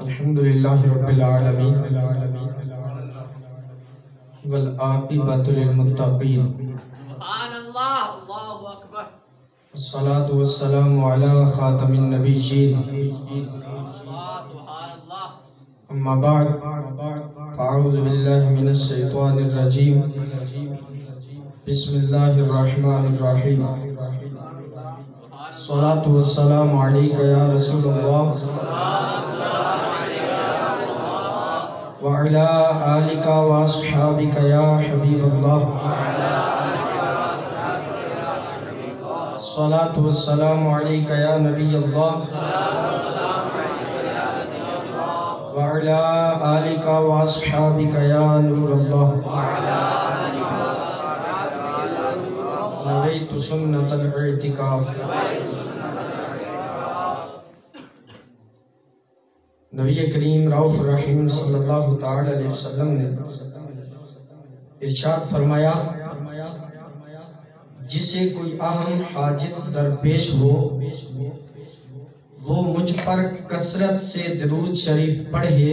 الحمد لله رب العالمين والعاقبة للمتقين سبحان الله الله أكبر الصلاة والسلام على خاتم النبيين الله سبحان أما بعد فأعوذ بالله من الشيطان الرجيم بسم الله الرحمن الرحيم الصلاة والسلام عليك يا رسول الله وعلى آلك وأصحابك يا حبيب الله. الصلاة والسلام عليك يا نبي الله. وعلى آلك وأصحابك يا نور الله. نويت سنة الاعتكاف نبی کریم رعوف الرحیم صلی اللہ تعالی علیہ وسلم نے ارشاد فرمایا جسے کوئی اہم حاجت درپیش ہو، وہ مجھ پر کثرت سے درود شریف پڑھے،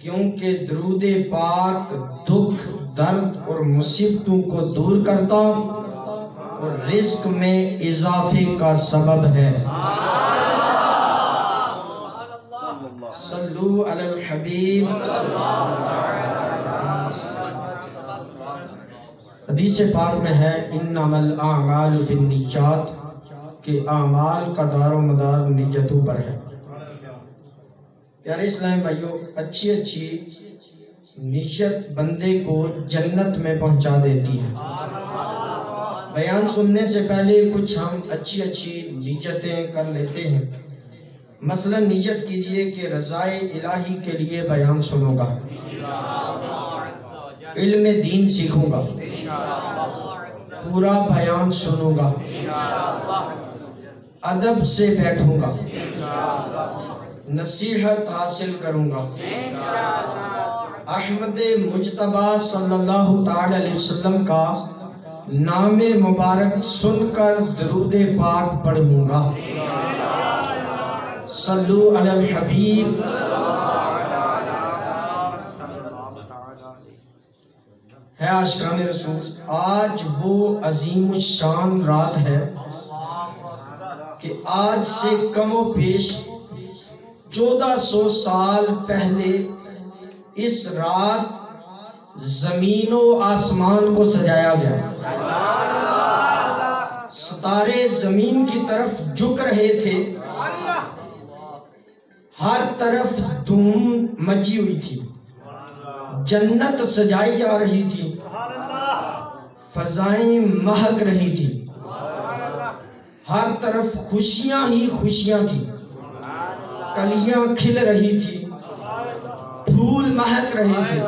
کیونکہ درود پاک دکھ، درد اور مصیبتوں کو دور کرتا اور رزق میں اضافے کا سبب ہے۔ صلو علی الحبیب حدیث پاک میں ہے، انما الاعمال بالنیات کہ اعمال کا دار و مدار نیتوں پر ہے۔ پیارے اسلام بھائیو، اچھی اچھی نیت بندے کو جنت میں پہنچا دیتی ہے۔ بیان سننے سے پہلے کچھ ہم اچھی اچھی نیتیں کر لیتے ہیں۔ مثلا نیت کیجیے کہ رضائے الہی کے لیے بیان سنوں گا۔ علم دین سیکھوں گا۔ پورا بیان سنوں گا۔ ادب سے بیٹھوں گا۔ نصیحت حاصل کروں گا۔ احمد مجتبہ صلی اللہ تعالی علیہ وسلم کا نام مبارک سن کر درود پاک پڑھوں گا۔ صلو علی الحبیب۔ ہے عاشقان رسول، آج وہ عظیم الشان رات ہے کہ آج سے کم و پیش چودہ سو سال پہلے اس رات زمین و آسمان کو سجایا گیا۔ ستارے زمین کی طرف جھک رہے تھے۔ ہر طرف دھوم مچی ہوئی تھی۔ جنت سجائی جا رہی تھی۔ فضائیں مہک رہی تھی۔ ہر طرف خوشیاں ہی خوشیاں تھی کلیاں کھل رہی تھی۔ پھول مہک رہے تھے۔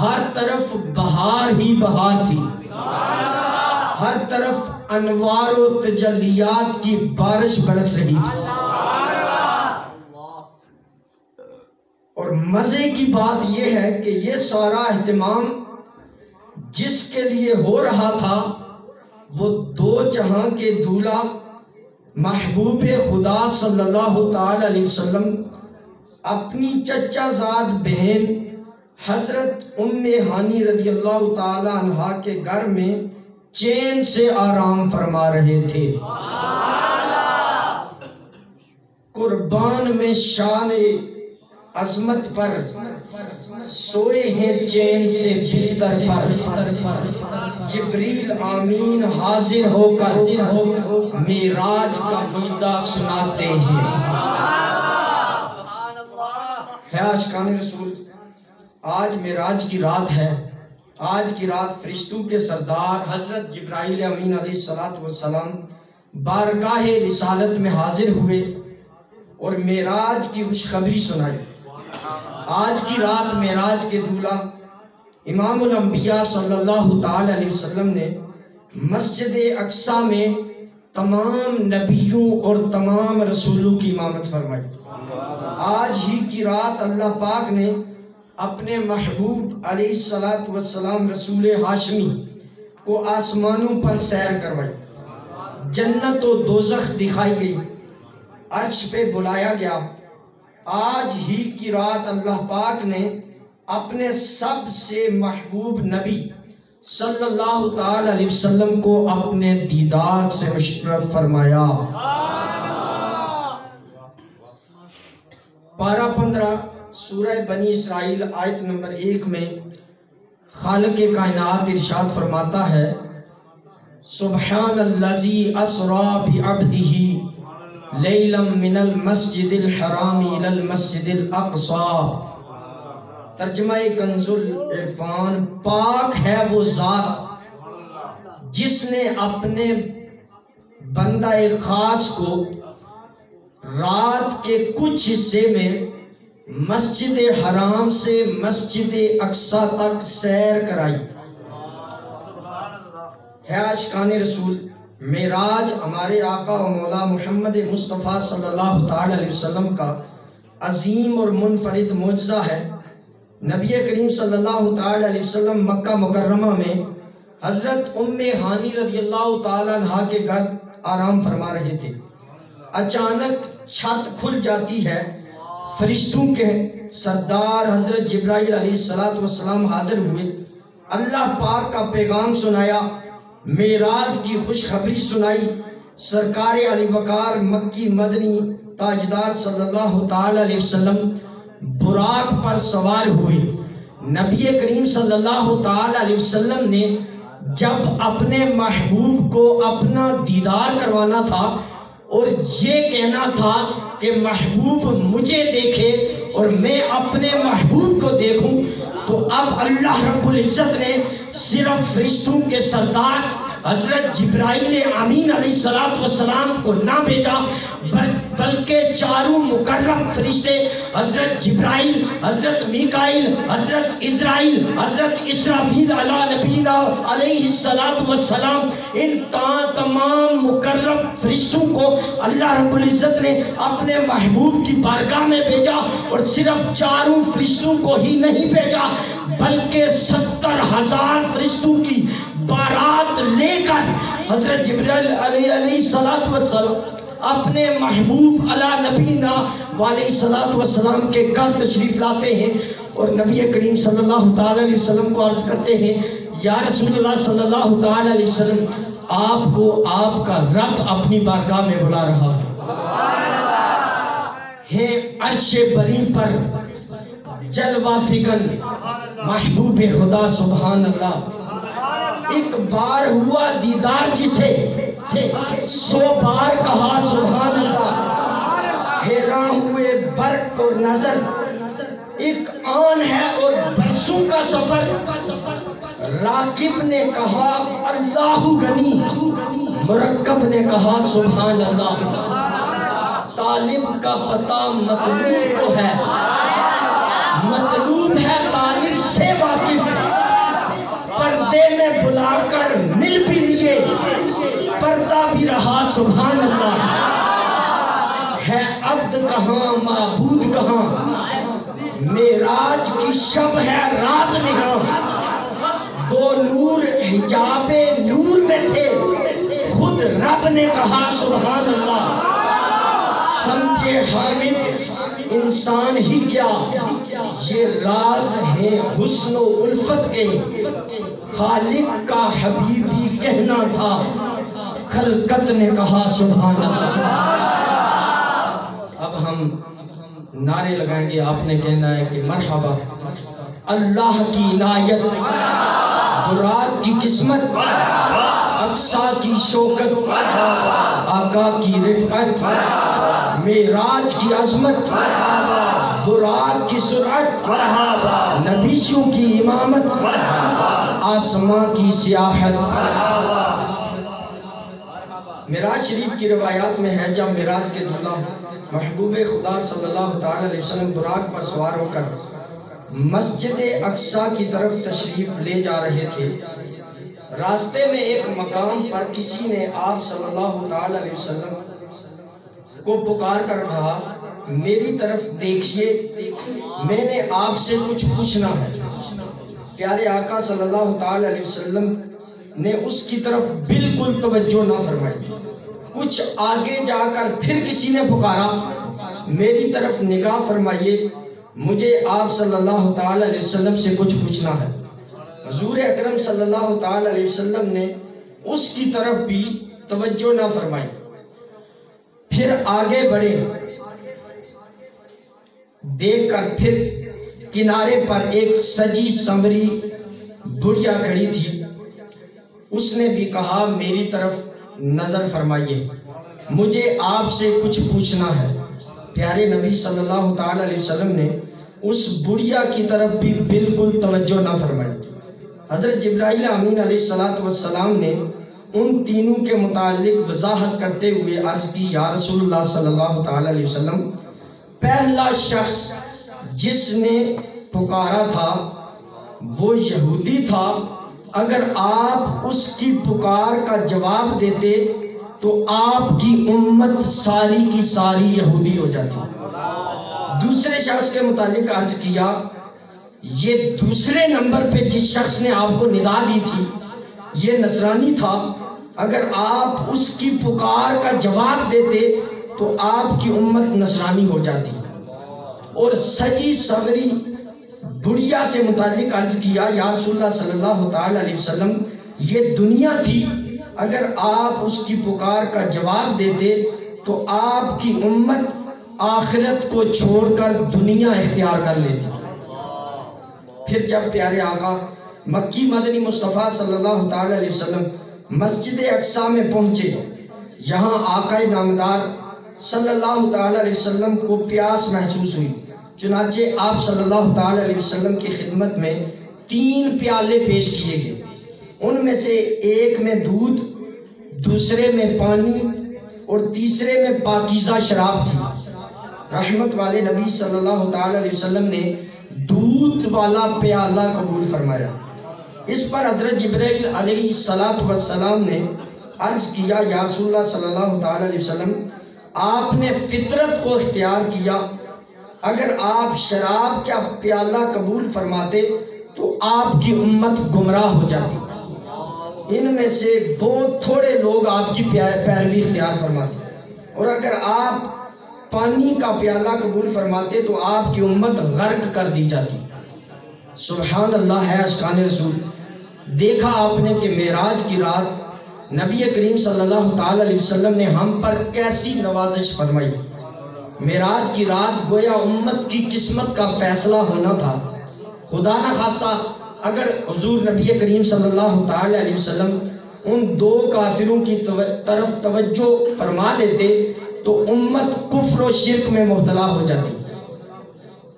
ہر طرف بہار ہی بہار تھی۔ ہر طرف انوار و تجلیات کی بارش برس رہی تھی۔ مزے کی بات یہ ہے کہ یہ سارا اہتمام جس کے لیے ہو رہا تھا وہ دو جہاں کے دولہ محبوب خدا صلی اللہ تعالی علیہ وسلم اپنی چچا زاد بہن حضرت ام ہانی رضی اللہ تعالی عنہ کے گھر میں چین سے آرام فرما رہے تھے۔ قربان میں شان عظمت پر سوئے ہیں چین سے بستر پر۔ جبریل آمین حاضر ہو کر میراج کا مدہ سناتے ہیں۔ ہے آج عاشقان رسول، آج میراج کی رات ہے۔ آج کی رات فرشتوں کے سردار حضرت جبرائیل امین علیہ السلام بارگاہ رسالت میں حاضر ہوئے اور میراج کی خوشخبری سنائی آج کی رات معراج کے دولہ امام الانبیاء صلی اللہ تعالی علیہ وسلم نے مسجد اقصا میں تمام نبیوں اور تمام رسولوں کی امامت فرمائی۔ آج ہی کی رات اللہ پاک نے اپنے محبوب علیہ السلام رسول ہاشمی کو آسمانوں پر سیر کروائی۔ جنت و دوزخ دکھائی گئی۔ عرش پہ بلایا گیا۔ آج ہی کی رات اللہ پاک نے اپنے سب سے محبوب نبی صلی اللہ تعالی علیہ وسلم کو اپنے دیدار سے مشرف فرمایا۔ پارہ پندرہ سورہ بنی اسرائیل آیت نمبر ایک میں خالق کائنات ارشاد فرماتا ہے، سبحان اللذی اسرا بعبدہ لیلا من المسجد الحرام الى المسجد الاقصى ترجمہ کنز العرفان پاک ہے وہ ذات جس نے اپنے بندہ خاص کو رات کے کچھ حصے میں مسجد حرام سے مسجد اقصا تک سیر کرائی ہے عاشقان رسول معراج ہمارے آقا و مولا محمد مصطفیٰ صلی اللہ تعالی علیہ وسلم کا عظیم اور منفرد معجزہ ہے۔ نبی کریم صلی اللہ تعالی علیہ وسلم مکہ مکرمہ میں حضرت ام ہانی رضی اللہ تعالی عنہ کے گھر آرام فرما رہے تھے۔ اچانک چھت کھل جاتی ہے۔ فرشتوں کے سردار حضرت جبرائیل علیہ السلام حاضر ہوئے۔ اللہ پاک کا پیغام سنایا۔ میراج کی خوشخبری سنائی سرکار علی وقار مکی مدنی تاجدار صلی اللہ تعالی علیہ وسلم براق پر سوار ہوئے۔ نبی کریم صلی اللہ تعالی علیہ وسلم نے جب اپنے محبوب کو اپنا دیدار کروانا تھا اور یہ کہنا تھا کہ محبوب مجھے دیکھے اور میں اپنے محبوب کو دیکھوں تو اب اللہ رب العزت نے صرف فرشتوں کے سردار حضرت جبرائیل امین علیہ السلام کو نہ بھیجا بلکہ چاروں مقرب فرشتے حضرت جبرائیل، حضرت میکائل حضرت اسرائیل، حضرت اسرافیل علیہ نبینا علیہ السلام ان تمام مقرب فرشتوں کو اللہ رب العزت نے اپنے محبوب کی بارگاہ میں بھیجا اور صرف چاروں فرشتوں کو ہی نہیں بھیجا، بلکہ ستر ہزار فرشتوں کی بارات لے کر حضرت جبرائیل علیہ السلام اپنے محبوب علا نبینا والی السلام کے گھر تشریف لاتے ہیں اور نبی کریم صلی اللہ تعالی علیہ وسلم کو عرض کرتے ہیں، یا رسول اللہ صلی اللہ تعالی علیہ وسلم، آپ کو آپ کا رب اپنی بارگاہ میں بلا رہا ہے۔ ہے عرش بری پر جلوہ فکن محبوب خدا سبحان اللہ۔ ایک بار ہوا دیدار جسے سو بار کہا سبحان اللہ۔ حیران ہوئے، برق اور نظر۔ ایک آن ہے اور برسوں کا سفر۔ راکب نے کہا، اللہ غنی۔ مرکب نے کہا، سبحان اللہ۔ طالب کا پتہ مطلوب تو ہے۔ مطلوب ہے طالب سے واقف۔ پردے میں بلا کر مل بھی لیے۔ پردہ بھی رہا سبحان اللہ ہے عبد کہاں، معبود کہاں؟ میراج کی شب ہے راز نہاں دو نور حجاب نور میں تھے۔ خود رب نے کہا سبحان اللہ سمجھے حامد انسان ہی کیا؟ یہ راز ہے حسن و الفت کے۔ خالق کا حبیبی کہنا تھا۔ خلقت نے کہا سبحان اللہ اب ہم نعرے لگائیں گے۔ آپ نے کہنا ہے کہ مرحبا۔ اللہ کی عنایت، برات کی قسمت اقصا کی شوکت، آقا کی رفقت میراج کی عظمت، برات کی سرعت نبیشوں کی امامت آسمان کی سیاحت۔ میراج شریف کی روایات میں ہے، جب میراج کے دلہ محبوب خدا صلی اللہ تعالی علیہ وسلم براق پر سوار ہو کر مسجد اقصا کی طرف تشریف لے جا رہے تھے۔ راستے میں ایک مقام پر کسی نے آپ صلی اللہ تعالی علیہ وسلم کو پکار کر کہا، میری طرف دیکھئے میں نے آپ سے کچھ پوچھنا ہے. پیارے آقا صلی اللہ تعالی علیہ وسلم نے اس کی طرف بالکل توجہ نہ فرمائی۔ کچھ آگے جا کر پھر کسی نے پکارا، میری طرف نگاہ فرمائیے، مجھے آپ صلی اللہ تعالی علیہ وسلم سے کچھ پوچھنا ہے. حضور اکرم صلی اللہ تعالی علیہ وسلم نے اس کی طرف بھی توجہ نہ فرمائی۔ پھر آگے بڑھے۔ دیکھ کر پھر کنارے پر ایک سجی سمری بڑھیا کھڑی تھی۔ اس نے بھی کہا، میری طرف نظر فرمائیے، مجھے آپ سے کچھ پوچھنا ہے۔ پیارے نبی صلی اللہ تعالی علیہ وسلم نے اس بڑھیا کی طرف بھی بالکل توجہ نہ فرمائی۔ حضرت جبرائیل امین علیہ السلام نے ان تینوں کے متعلق وضاحت کرتے ہوئے عرض کی، یا رسول اللہ صلی اللہ تعالی علیہ وسلم، پہلا شخص جس نے پکارا تھا، وہ یہودی تھا۔ اگر آپ اس کی پکار کا جواب دیتے تو آپ کی امت ساری کی ساری یہودی ہو جاتی۔ دوسرے شخص کے متعلق عرض کیا، یہ دوسرے نمبر پہ جس شخص نے آپ کو ندا دی تھی، یہ نصرانی تھا۔ اگر آپ اس کی پکار کا جواب دیتے تو آپ کی امت نصرانی ہو جاتی اور سجی صبری بڑھیا سے متعلق عرض کیا، یا رسول اللہ صلی اللہ تعالی علیہ وسلم، یہ دنیا تھی، اگر آپ اس کی پکار کا جواب دیتے تو آپ کی امت آخرت کو چھوڑ کر دنیا اختیار کر لیتی۔ پھر جب پیارے آقا مکی مدنی مصطفیٰ صلی اللہ تعالی علیہ وسلم مسجد اقصا میں پہنچے۔ یہاں آقا نامدار صلی اللہ تعالی علیہ وسلم کو پیاس محسوس ہوئی۔ چنانچہ آپ صلی اللہ تعالی علیہ وسلم کی خدمت میں تین پیالے پیش کیے گئے۔ ان میں سے ایک میں دودھ، دوسرے میں پانی اور تیسرے میں پاکیزہ شراب تھی۔ رحمت والے نبی صلی اللہ تعالی علیہ وسلم نے دودھ والا پیالہ قبول فرمایا۔ اس پر حضرت جبریل علیہ السلام نے عرض کیا، یا رسول اللہ صلی اللہ تعالی علیہ وسلم، آپ نے فطرت کو اختیار کیا۔ اگر آپ شراب کا پیالہ قبول فرماتے تو آپ کی امت گمراہ ہو جاتی۔ ان میں سے بہت تھوڑے لوگ آپ کی پیروی اختیار فرماتے۔ اور اگر آپ پانی کا پیالہ قبول فرماتے تو آپ کی امت غرق کر دی جاتی۔ سبحان اللہ ہے، اشکان رسول۔ دیکھا آپ نے کہ معراج کی رات نبی کریم صلی اللہ تعالی علیہ وسلم نے ہم پر کیسی نوازش فرمائی۔ معراج کی رات گویا امت کی قسمت کا فیصلہ ہونا تھا۔ خدا نہ خواستہ اگر حضور نبی کریم صلی اللہ تعالی علیہ وسلم ان دو کافروں کی طرف توجہ فرما لیتے، تو امت کفر و شرک میں مبتلا ہو جاتی۔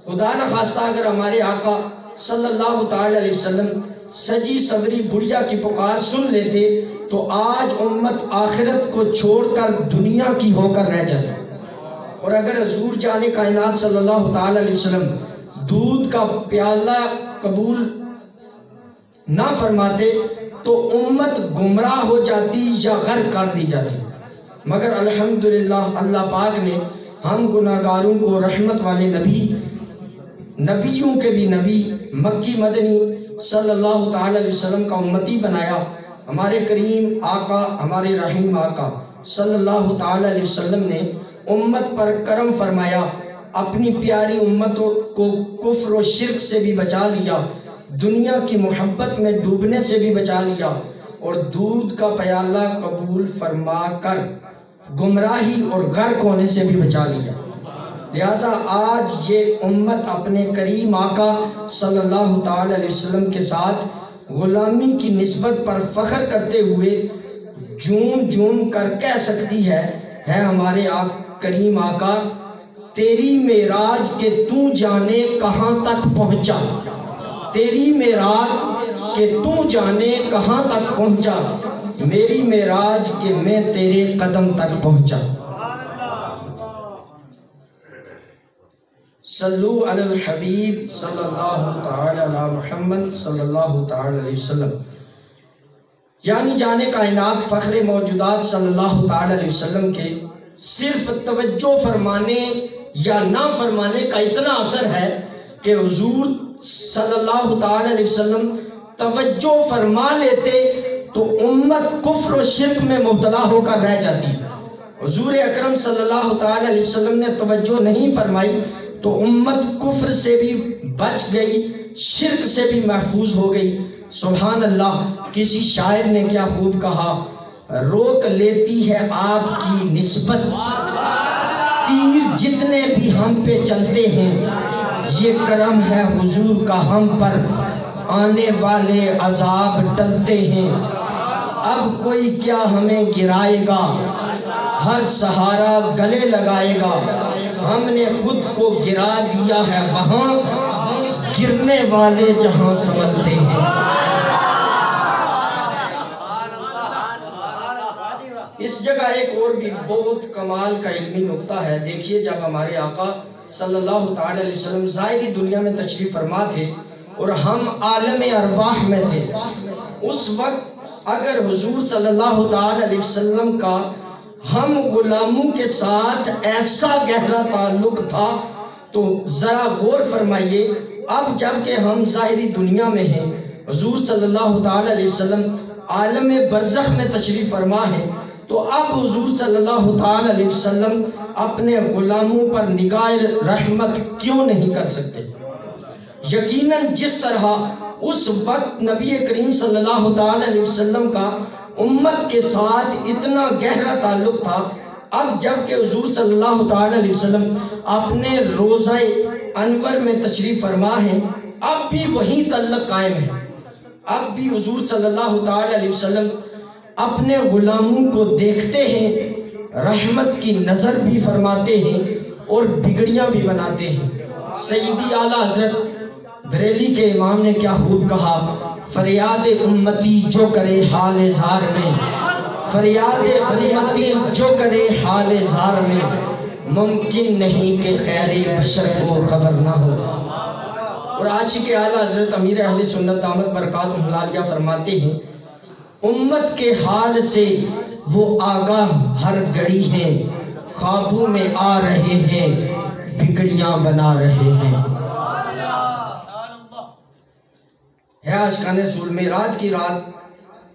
خدا نہ خواستہ اگر ہمارے آقا صلی اللہ تعالی علیہ وسلم سجی صبری بڑھیا کی پکار سن لیتے، تو آج امت آخرت کو چھوڑ کر دنیا کی ہو کر رہ جاتی اور اگر حضور جانے کائنات صلی اللہ تعالی علیہ وسلم دودھ کا پیالہ قبول نہ فرماتے، تو امت گمراہ ہو جاتی یا غرق کر دی جاتی۔ مگر الحمدللہ اللہ پاک نے ہم گناہگاروں کو رحمت والے نبی، نبیوں کے بھی نبی، مکی مدنی صلی اللہ تعالی علیہ وسلم کا امتی بنایا، ہمارے کریم آقا، ہمارے رحیم آقا صلی اللہ تعالی علیہ وسلم نے امت پر کرم فرمایا، اپنی پیاری امتوں کو کفر و شرک سے بھی بچا لیا، دنیا کی محبت میں ڈوبنے سے بھی بچا لیا اور دودھ کا پیالہ قبول فرما کر گمراہی اور غرق ہونے سے بھی بچا لیا۔ لہذا آج یہ امت اپنے کریم آقا صلی اللہ تعالی علیہ وسلم کے ساتھ غلامی کی نسبت پر فخر کرتے ہوئے جون جون کر کہہ سکتی ہے ہے ہمارے کریم آقا، تیری میراج کے تو جانے کہاں تک پہنچا؟ تیری میراج کے تو جانے کہاں تک پہنچا؟ میری میراج کے میں تیرے قدم تک پہنچا۔ صلو علی الحبیب صلی اللہ تعالی علی محمد صلی اللہ تعالی علیہ وسلم۔ یعنی جانے کائنات فخر موجودات صلی اللہ تعالی علیہ وسلم کے صرف توجہ فرمانے یا نہ فرمانے کا اتنا اثر ہے کہ حضور صلی اللہ تعالی علیہ وسلم توجہ فرما لیتے تو امت کفر و شرک میں مبتلا ہو کر رہ جاتی۔ حضور اکرم صلی اللہ تعالی علیہ وسلم نے توجہ نہیں فرمائی تو امت کفر سے بھی بچ گئی، شرک سے بھی محفوظ ہو گئی۔ سبحان اللہ، کسی شاعر نے کیا خوب کہا، روک لیتی ہے آپ کی نسبت۔ تیر جتنے بھی ہم پہ چلتے ہیں، یہ کرم ہے حضور کا ہم پر۔ آنے والے عذاب ٹلتے ہیں۔ اب کوئی کیا ہمیں گرائے گا؟ ہر سہارا گلے لگائے گا۔ ہم نے خود کو گرا دیا ہے، وہاں گرنے والے جہاں سمجھتے ہیں۔ اس جگہ ایک اور بھی بہت کمال کا علمی نقطہ ہے۔ دیکھیے جب ہمارے آقا صلی اللہ تعالی علیہ وسلم ظاہری دنیا میں تشریف فرما تھے اور ہم عالم ارواح میں تھے، اس وقت اگر حضور صلی اللہ تعالی علیہ وسلم کا ہم غلاموں کے ساتھ ایسا گہرا تعلق تھا، تو ذرا غور فرمائیے، اب جبکہ ہم ظاہری دنیا میں ہیں، حضور صلی اللہ تعالی علیہ وسلم عالم برزخ میں تشریف فرما ہے تو اب حضور صلی اللہ تعالی علیہ وسلم اپنے غلاموں پر نگاہ رحمت کیوں نہیں کر سکتے؟ یقیناً جس طرح اس وقت نبی کریم صلی اللہ تعالی علیہ وسلم کا امت کے ساتھ اتنا گہرا تعلق تھا۔ اب جبکہ حضور صلی اللہ تعالی علیہ وسلم اپنے روزہ انور میں تشریف فرما ہے اب بھی وہی تعلق قائم ہے۔ اب بھی حضور صلی اللہ تعالی علیہ وسلم اپنے غلاموں کو دیکھتے ہیں، رحمت کی نظر بھی فرماتے ہیں اور بگڑیاں بھی بناتے ہیں۔ سیدی اعلیٰ حضرت بریلی کے امام نے کیا خوب کہا فریاد امتی جو کرے حال زار میں۔ فریاد امتی جو کرے حال زار میں۔ ممکن نہیں کہ خیر بشر کو خبر نہ ہو۔ اور عاشق اعلیٰ حضرت امیر اہل سنت دامت برکات ملالیہ فرماتے ہیں، امت کے حال سے وہ آگاہ ہر گھڑی ہیں خوابوں میں آ رہے ہیں، بگڑیاں بنا رہے ہیں۔ ہے عاشقان رسول معراج کی رات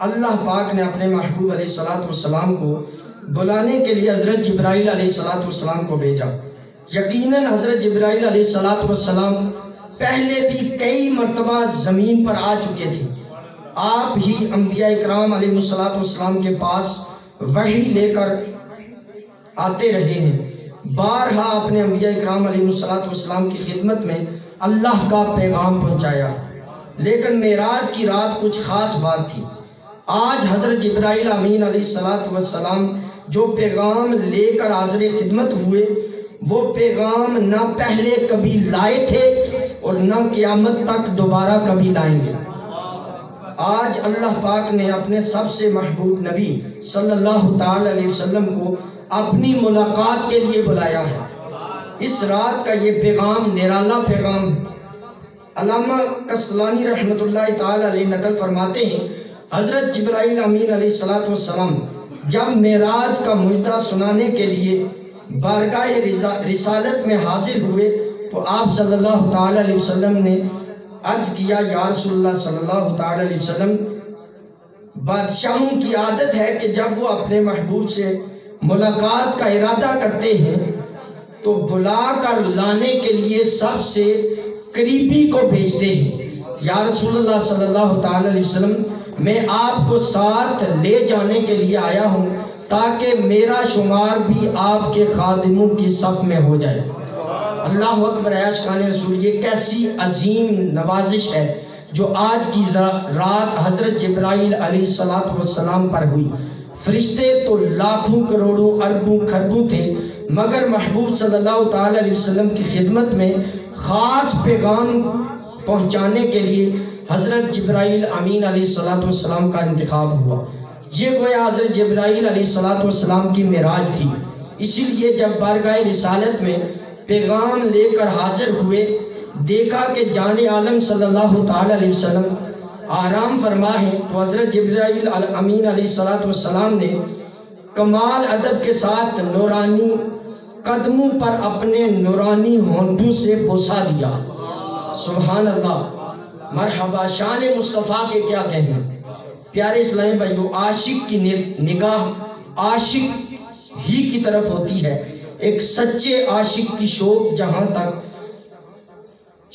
اللہ پاک نے اپنے محبوب علیہ الصلوۃ والسلام کو بلانے کے لیے حضرت جبرائیل علیہ الصلوۃ والسلام کو بھیجا۔ یقیناً حضرت جبرائیل علیہ الصلوۃ والسلام پہلے بھی کئی مرتبہ زمین پر آ چکے تھے۔ آپ ہی انبیاء اکرام علیہ الصلوۃ والسلام کے پاس وحی لے کر آتے رہے ہیں۔ بارہا اپنے انبیاء اکرام علیہ الصلوۃ والسلام کی خدمت میں اللہ کا پیغام پہنچایا۔ لیکن معراج کی رات کچھ خاص بات تھی۔ آج حضرت جبرائیل امین علیہ الصلوۃ والسلام جو پیغام لے کر حاضر خدمت ہوئے، وہ پیغام نہ پہلے کبھی لائے تھے اور نہ قیامت تک دوبارہ کبھی لائیں گے۔ آج اللہ پاک نے اپنے سب سے محبوب نبی صلی اللہ تعالی علیہ وسلم کو اپنی ملاقات کے لیے بلایا ہے۔ اس رات کا یہ پیغام نرالا پیغام ہے۔ علامہ قسطلانی رحمۃ اللہ تعالی علیہ نقل فرماتے ہیں، حضرت جبرائیل امین علیہ الصلوۃ والسلام، جب معراج کا مجدہ سنانے کے لیے بارگاہ رسالت میں حاضر ہوئے، تو آپ صلی اللہ تعالی علیہ وسلم نے عرض کیا، یا رسول اللہ صلی اللہ تعالی علیہ وسلم، بادشاہوں کی عادت ہے کہ جب وہ اپنے محبوب سے ملاقات کا ارادہ کرتے ہیں، تو بلا کر لانے کے لیے سب سے قریبی کو بھیجتے ہیں۔ یا رسول اللہ صلی اللہ تعالی علیہ وسلم، میں آپ کو ساتھ لے جانے کے لیے آیا ہوں تاکہ میرا شمار بھی آپ کے خادموں کی صف میں ہو جائے۔ اللہ اکبر عشقان رسول، یہ کیسی عظیم نوازش ہے جو آج کی رات حضرت جبرائیل علیہ السلام والسلام پر ہوئی۔ فرشتے تو لاکھوں کروڑوں اربوں خربوں تھے مگر محبوب صلی اللہ تعالی علیہ وسلم کی خدمت میں خاص پیغام پہنچانے کے لیے حضرت جبرائیل امین علیہ السلام کا انتخاب ہوا۔ یہ گویا حضرت جبرائیل علیہ السلام کی معراج تھی۔ اسی لیے جب بارگاہ رسالت میں پیغام لے کر حاضر ہوئے، دیکھا کہ جان عالم صلی اللہ تعالی علیہ وسلم آرام فرما ہے، تو حضرت جبرائیل امین علیہ السلام نے کمال ادب کے ساتھ نورانی قدموں پر اپنے نورانی ہونٹوں سے بوسا دیا۔ سبحان اللہ۔ مرحبا، شان مصطفیٰ کے کیا کہنے پیارے اسلامی بھائیو، عاشق کی نگاہ عاشق ہی کی طرف ہوتی ہے۔ ایک سچے عاشق کی شوق جہاں تک،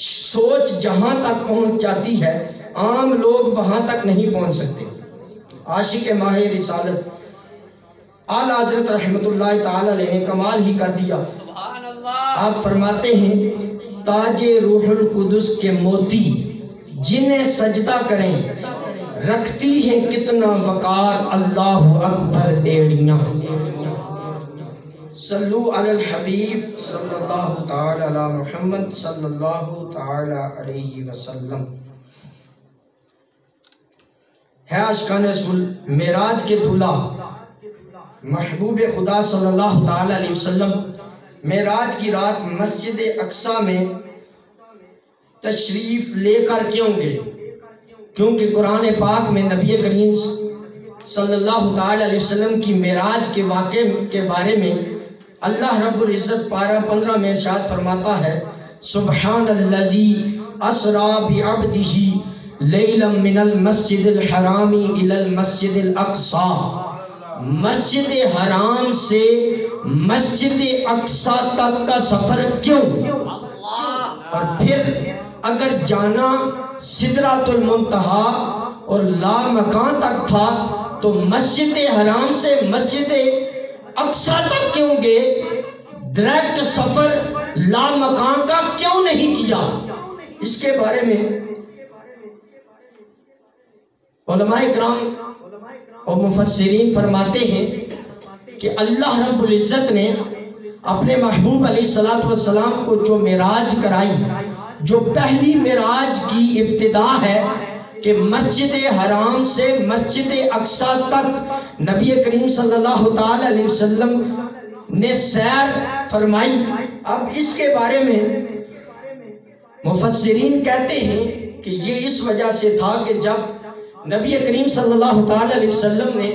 سوچ جہاں تک پہنچ جاتی ہے، عام لوگ وہاں تک نہیں پہنچ سکتے۔ عاشق ماہ رسالت اعلی حضرت رحمت اللہ تعالی علیہ نے کمال ہی کر دیا۔ سبحان اللہ آپ فرماتے ہیں تاج روح القدس کے موتی جنہیں سجدہ کریں رکھتی ہیں کتنا وقار اللہ اکبر ایڑیاں۔ صلو علی الحبیب صلی اللہ تعالی علی محمد صلی اللہ تعالی علیہ وسلم۔ ہے عشقان رسول معراج کے دولہ۔ محبوب خدا صلی اللہ تعالی علیہ وسلم معراج کی رات مسجد اقصا میں تشریف لے کر کیوں گے۔ کیونکہ قرآن پاک میں نبی کریم صلی اللہ تعالی علیہ وسلم کی معراج کے واقعے کے بارے میں اللہ رب العزت پارہ پندرہ میں ارشاد فرماتا ہے سبحان اللذی اسرا بعبدہ لیلا من المسجد الحرامی الى المسجد الاقصا مسجد حرام سے مسجد اقصا تک کا سفر کیوں؟ اور پھر اگر جانا سدرات المنتہا اور لا مکان تک تھا، تو مسجد حرام سے مسجد اقصا تک کیوں گے ڈائریکٹ سفر لا مکان کا کیوں نہیں کیا؟ اس کے بارے میں علماء اکرام اور مفسرین فرماتے ہیں کہ اللہ رب العزت نے اپنے محبوب علیہ السلام کو جو معراج کرائی، جو پہلی معراج کی ابتدا ہے کہ مسجد حرام سے مسجد اقصا تک نبی کریم صلی اللہ تعالی علیہ وسلم نے سیر فرمائی۔ اب اس کے بارے میں مفسرین کہتے ہیں کہ یہ اس وجہ سے تھا کہ جب نبی کریم صلی اللہ تعالی علیہ وسلم نے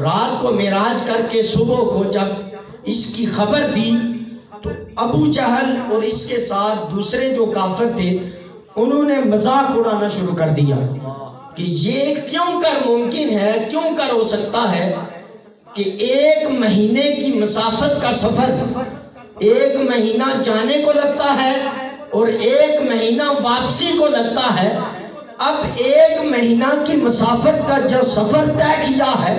رات کو معراج کر کے صبح کو جب اس کی خبر دی تو ابو جہل اور اس کے ساتھ دوسرے جو کافر تھے، انہوں نے مذاق اڑانا شروع کر دیا کہ یہ کیوں کر ممکن ہے، کیوں کر ہو سکتا ہے کہ ایک مہینے کی مسافت کا سفر ایک مہینہ جانے کو لگتا ہے اور ایک مہینہ واپسی کو لگتا ہے اب ایک مہینہ کی مسافت کا جو سفر طے کیا ہے،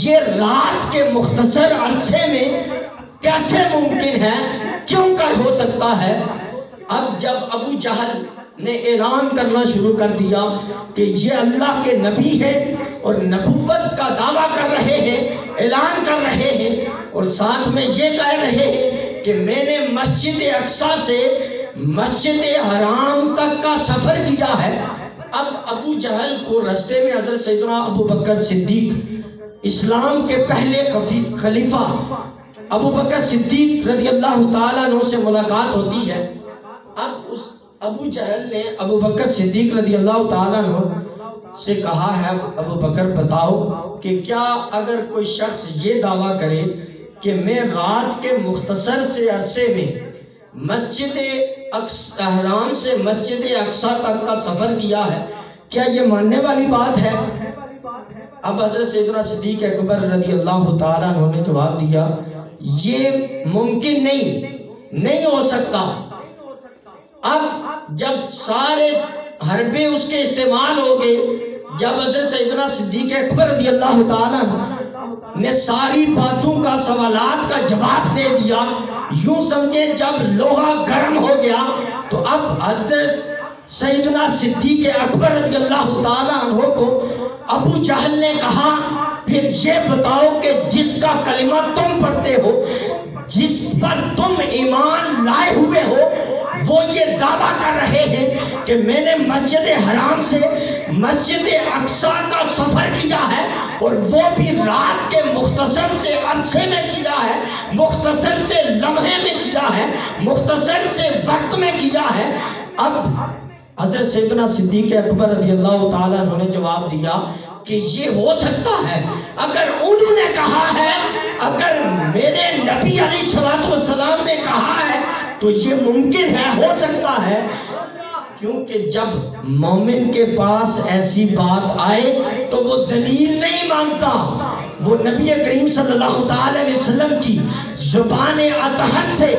یہ رات کے مختصر عرصے میں کیسے ممکن ہے، کیوں کر ہو سکتا ہے؟ اب جب ابو جہل نے اعلان کرنا شروع کر دیا کہ یہ اللہ کے نبی ہے اور نبوت کا دعویٰ کر رہے ہیں، اعلان کر رہے ہیں، اور ساتھ میں یہ کہہ رہے ہیں کہ میں نے مسجد اقصا سے مسجد حرام تک کا سفر کیا ہے۔ اب ابو جہل کو رستے میں حضرت سیدنا ابو بکر صدیق، اسلام کے پہلے خلیفہ ابو بکر صدیق رضی اللہ تعالیٰ عنہ سے ملاقات ہوتی ہے۔ اب اس ابو جہل نے ابو بکر صدیق رضی اللہ تعالیٰ عنہ سے کہا ہے، ابو بکر بتاؤ کہ کیا اگر کوئی شخص یہ دعویٰ کرے کہ میں رات کے مختصر سے عرصے میں مسجد احرام سے مسجد اقصا تک کا سفر کیا ہے۔ کیا یہ ماننے والی بات ہے؟ اب حضرت سیدنا صدیق اکبر رضی اللہ تعالیٰ عنہ نے جواب دیا، یہ ممکن نہیں نہیں ہو سکتا۔ اب جب سارے حربے اس کے استعمال ہو گئے، جب حضرت سیدنا صدیق اکبر رضی اللہ تعالیٰ نے ساری باتوں کا سوالات کا جواب دے دیا یوں سمجھے جب لوہا گرم ہو گیا تو اب حضرت سیدنا صدیق اکبر رضی اللہ تعالیٰ عنہ کو ابو جہل نے کہا پھر یہ بتاؤ کہ جس کا کلمہ تم پڑھتے ہو، جس پر تم ایمان لائے ہوئے ہو، وہ یہ دعویٰ کر رہے ہیں کہ میں نے مسجد حرام سے مسجد اقصا کا سفر کیا ہے اور وہ بھی رات کے مختصر سے عرصے میں کیا ہے، مختصر سے لمحے میں کیا ہے، مختصر سے وقت میں کیا ہے۔ اب حضرت سیدنا صدیق اکبر رضی اللہ تعالیٰ عنہ نے جواب دیا کہ یہ ہو سکتا ہے۔ اگر انہوں نے کہا ہے، اگر میرے نبی علیہ السلام نے کہا ہے، تو یہ ممکن ہے، ہو سکتا ہے۔ کیونکہ جب مومن کے پاس ایسی بات آئے، تو وہ دلیل نہیں مانگتا وہ نبی کریم صلی اللہ علیہ وسلم کی زبان اطہر سے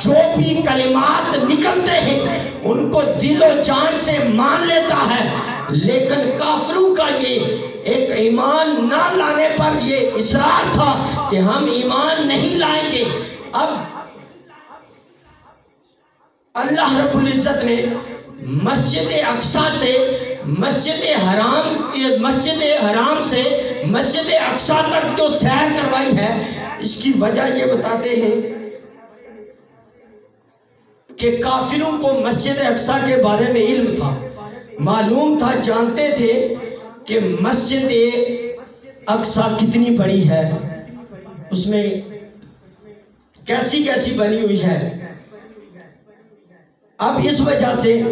جو بھی کلمات نکلتے ہیں، ان کو دل و جان سے مان لیتا ہے۔ لیکن کافروں کا یہ ایک ایمان نہ لانے پر یہ اصرار تھا کہ ہم ایمان نہیں لائیں گے۔ اب اللہ رب العزت نے مسجد اقصا سے مسجد حرام مسجد حرام سے مسجد اقصا تک جو سیر کروائی ہے، اس کی وجہ یہ بتاتے ہیں کہ کافروں کو مسجد اقصا کے بارے میں علم تھا۔ معلوم تھا، جانتے تھے کہ مسجد اقصا کتنی بڑی ہے۔ اس میں کیسی کیسی بنی ہوئی ہے۔ اب اس وجہ سے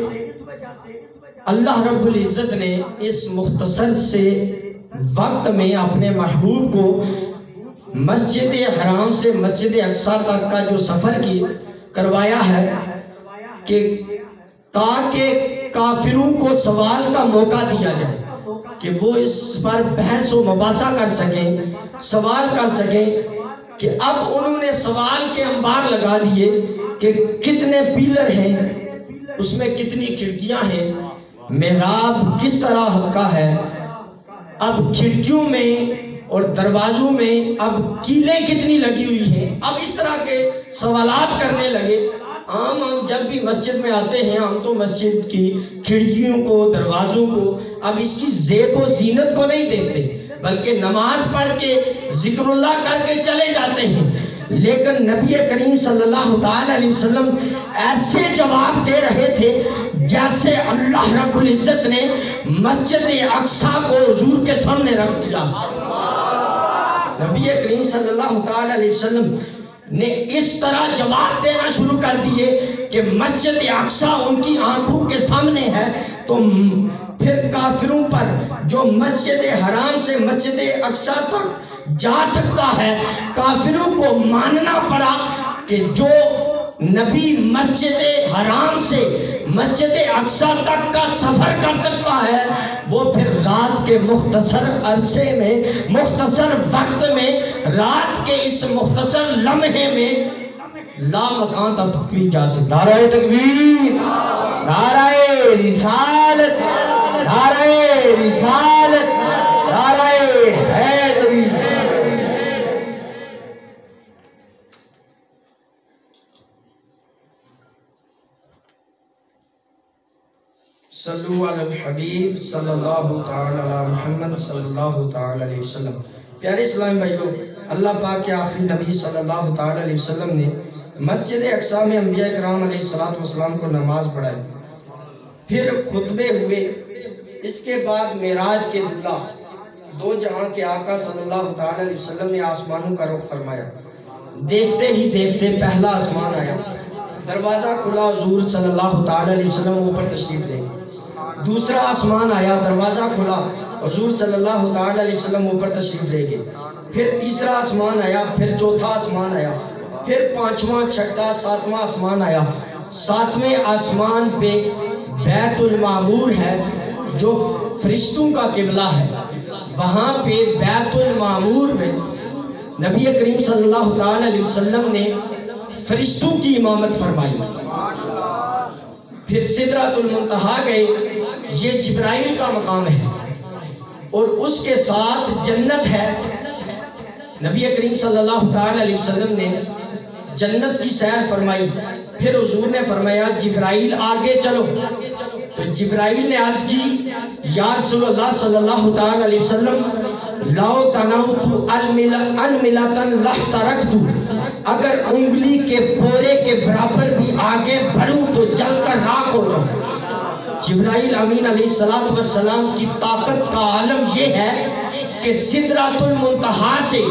اللہ رب العزت نے اس مختصر سے وقت میں اپنے محبوب کو مسجد حرام سے مسجد اقصا تک کا جو سفر کی، کروایا ہے کہ تاکہ کافروں کو سوال کا موقع دیا جائے کہ وہ اس پر بحث و مباحثہ کر سکیں، سوال کر سکیں کہ اب انہوں نے سوال کے انبار لگا دیے کہ کتنے پیلر ہیں، اس میں کتنی کھڑکیاں ہیں، محراب کس طرح کا ہے؟ اب کھڑکیوں میں اور دروازوں میں اب کیلیں کتنی لگی ہوئی ہیں؟ اب اس طرح کے سوالات کرنے لگے عام ہم جب بھی مسجد میں آتے ہیں، ہم تو مسجد کی کھڑکیوں کو، دروازوں کو اب اس کی زیب و زینت کو نہیں دیکھتے، بلکہ نماز پڑھ کے، ذکر اللہ کر کے چلے جاتے ہیں۔ لیکن نبی کریم صلی اللہ تعالی علیہ وسلم ایسے جواب دے رہے تھے جیسے اللہ رب العزت نے مسجد اقصا کو حضور کے سامنے رکھ دیا۔ نبی کریم صلی اللہ تعالی علیہ وسلم نے اس طرح جواب دینا شروع کر دیے کہ مسجد اقصا ان کی آنکھوں کے سامنے ہے، تو پھر کافروں پر جو مسجد حرام سے مسجد اقصا تک جا سکتا ہے، کافروں کو ماننا پڑا کہ جو نبی مسجد حرام سے مسجد اقصا تک کا سفر کر سکتا ہے وہ پھر رات کے مختصر عرصے میں، مختصر وقت میں، رات کے اس مختصر لمحے میں لا مکان تک بھی جا سکتا نعرہ تکبیر، نعرہ رسالت نعرہ رسالت نعرہ حیدری صلو علی الحبیب صلی اللہ تعالی علی محمد صلی اللہ تعالی علیہ وسلم۔ پیارے اسلام بھائیو، اللہ پاک کے آخری نبی صلی اللہ تعالی علیہ وسلم نے مسجد اقصا میں انبیاء کرام علیہ السلام کو نماز پڑھائی۔ پھر خطبے ہوئے۔ اس کے بعد معراج کے دلہ، دو جہاں کے آقا صلی اللہ تعالی علیہ وسلم نے آسمانوں کا رخ فرمایا۔ دیکھتے ہی دیکھتے پہلا آسمان آیا۔ دروازہ کھلا، حضور صلی اللہ تعالی علیہ وسلم اوپر تشریف لے۔ دوسرا آسمان آیا، دروازہ کھلا، حضور صلی اللہ تعالی علیہ وسلم اوپر تشریف لے گئے۔ پھر تیسرا آسمان آیا، پھر چوتھا آسمان آیا، پھر پانچواں، چھٹا، ساتواں آسمان آیا۔ ساتویں آسمان پہ بیت المعمور ہے، جو فرشتوں کا قبلہ ہے۔ وہاں پہ بیت المعمور میں نبی کریم صلی اللہ تعالی علیہ وسلم نے فرشتوں کی امامت فرمائی۔ پھر صدرات المنتہا گئے یہ جبرائیل کا مقام ہے اور اس کے ساتھ جنت ہے۔ نبی کریم صلی اللہ تعالی علیہ وسلم نے جنت کی سیر فرمائی۔ پھر حضور نے فرمایا، جبرائیل آگے چلو۔ تو جبرائیل نے عرض کی، یا رسول اللہ صلی اللہ تعالی علیہ وسلم لاؤ تناؤتو الملتن لح ترکتو۔ اگر انگلی کے پورے کے برابر بھی آگے بڑھوں تو جل کر راک ہو جاؤں جبرائیل امین علیہ السلام کی طاقت کا عالم یہ ہے کہ صدرات المنتہا سے